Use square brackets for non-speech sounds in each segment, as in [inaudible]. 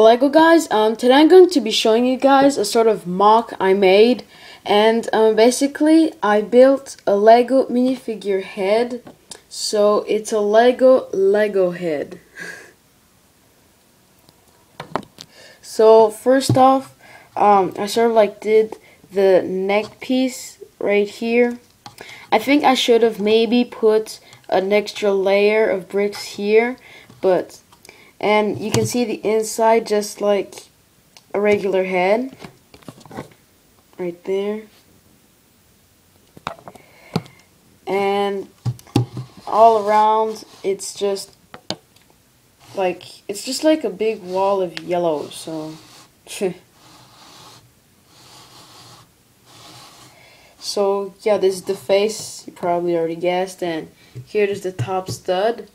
Lego guys, um, today I'm going to be showing you guys a sort of MOC I made. And um, basically I built a Lego minifigure head. So it's a Lego Lego head. [laughs] So first off um, I sort of like did the neck piece right here. I think I should have maybe put an extra layer of bricks here but and you can see the inside just like a regular head. Right there. And all around it's just like it's just like a big wall of yellow so. [laughs] So yeah this is the face you probably already guessed and here is the top stud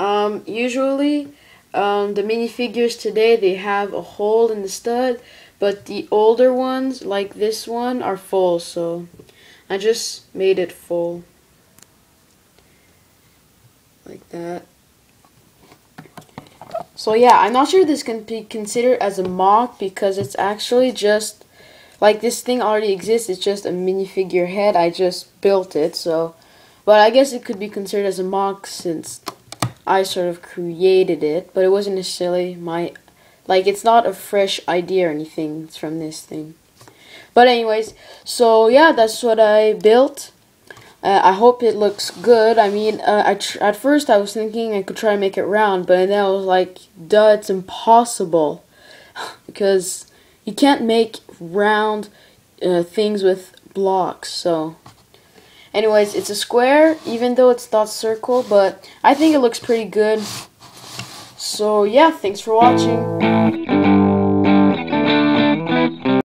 um, usually, um, the minifigures today, they have a hole in the stud, but the older ones, like this one, are full, so I just made it full. Like that. So yeah, I'm not sure this can be considered as a MOC because it's actually just, like this thing already exists, it's just a minifigure head, I just built it, so, but I guess it could be considered as a MOC since I sort of created it, but it wasn't necessarily my, like, it's not a fresh idea or anything. It's from this thing. But anyways, so yeah, that's what I built. Uh, I hope it looks good. I mean, uh, I at first I was thinking I could try and make it round, but then I was like, duh, it's impossible. [laughs] because you can't make round uh, things with blocks, so Anyways, it's a square, even though it's not circle, but I think it looks pretty good. So yeah, thanks for watching.